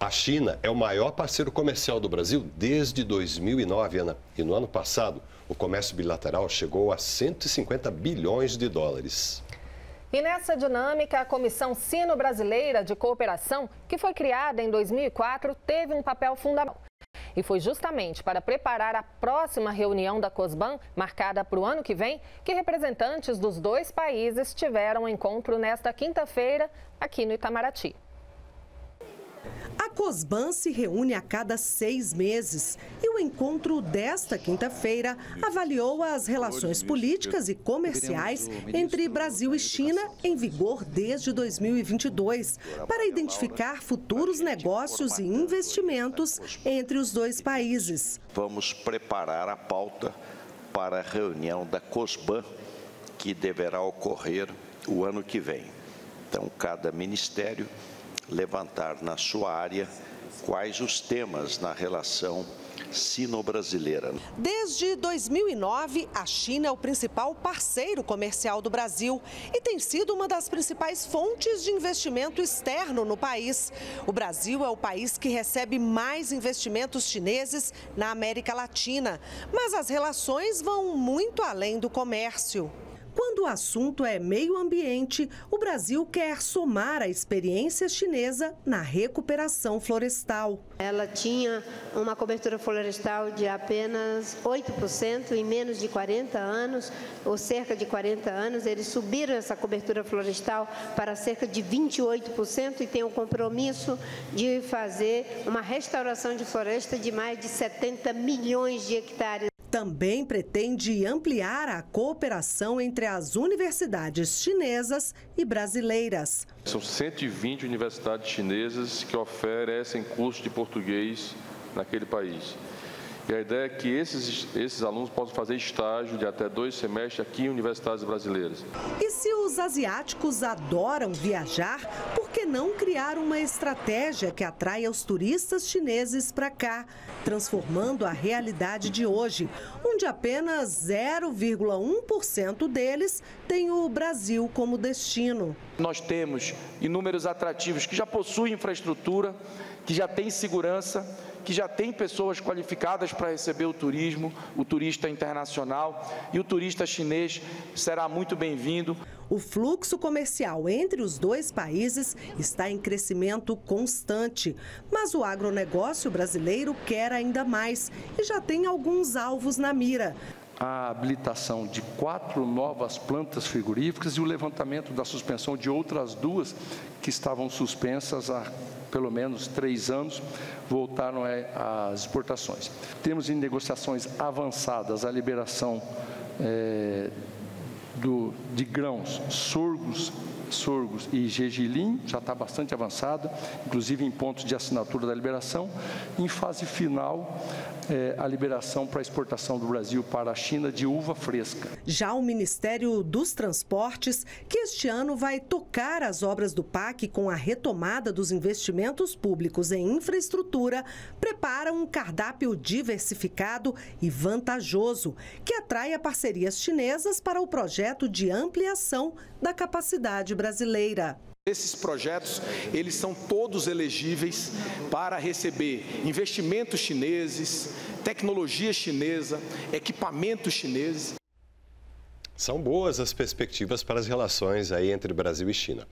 A China é o maior parceiro comercial do Brasil desde 2009, Ana. E no ano passado, o comércio bilateral chegou a 150 bilhões de dólares. E nessa dinâmica, a Comissão Sino-Brasileira de Cooperação, que foi criada em 2004, teve um papel fundamental. E foi justamente para preparar a próxima reunião da COSBAN, marcada para o ano que vem, que representantes dos dois países tiveram um encontro nesta quinta-feira aqui no Itamaraty. COSBAN se reúne a cada seis meses e o encontro desta quinta-feira avaliou as relações políticas e comerciais entre Brasil e China em vigor desde 2022 para identificar futuros negócios e investimentos entre os dois países. Vamos preparar a pauta para a reunião da COSBAN que deverá ocorrer o ano que vem. Então, cada ministério levantar na sua área quais os temas na relação sino-brasileira. Desde 2009, a China é o principal parceiro comercial do Brasil e tem sido uma das principais fontes de investimento externo no país. O Brasil é o país que recebe mais investimentos chineses na América Latina, mas as relações vão muito além do comércio. Quando o assunto é meio ambiente, o Brasil quer somar a experiência chinesa na recuperação florestal. Ela tinha uma cobertura florestal de apenas 8% em menos de 40 anos, ou cerca de 40 anos. Eles subiram essa cobertura florestal para cerca de 28% e têm o compromisso de fazer uma restauração de floresta de mais de 70 milhões de hectares. Também pretende ampliar a cooperação entre as universidades chinesas e brasileiras. São 120 universidades chinesas que oferecem curso de português naquele país. E a ideia é que esses, esses alunos possam fazer estágio de até dois semestres aqui em universidades brasileiras. E se os asiáticos adoram viajar, por que não criar uma estratégia que atraia os turistas chineses para cá, transformando a realidade de hoje, onde apenas 0,1% deles tem o Brasil como destino? Nós temos inúmeros atrativos que já possuem infraestrutura, que já têm segurança que já tem pessoas qualificadas para receber o turismo, o turista internacional e o turista chinês será muito bem-vindo. O fluxo comercial entre os dois países está em crescimento constante, mas o agronegócio brasileiro quer ainda mais e já tem alguns alvos na mira a habilitação de quatro novas plantas frigoríficas e o levantamento da suspensão de outras duas que estavam suspensas há pelo menos três anos, voltaram às exportações. Temos em negociações avançadas a liberação é, do, de grãos, sorgos, sorgos e gergelim, já está bastante avançada, inclusive em pontos de assinatura da liberação. Em fase final, é, a liberação para exportação do Brasil para a China de uva fresca. Já o Ministério dos Transportes, que este ano vai tocar as obras do PAC com a retomada dos investimentos públicos em infraestrutura, prepara um cardápio diversificado e vantajoso, que atraia parcerias chinesas para o projeto de ampliação da capacidade brasileira. Esses projetos, eles são todos elegíveis para receber investimentos chineses, tecnologia chinesa, equipamentos chineses. São boas as perspectivas para as relações aí entre Brasil e China.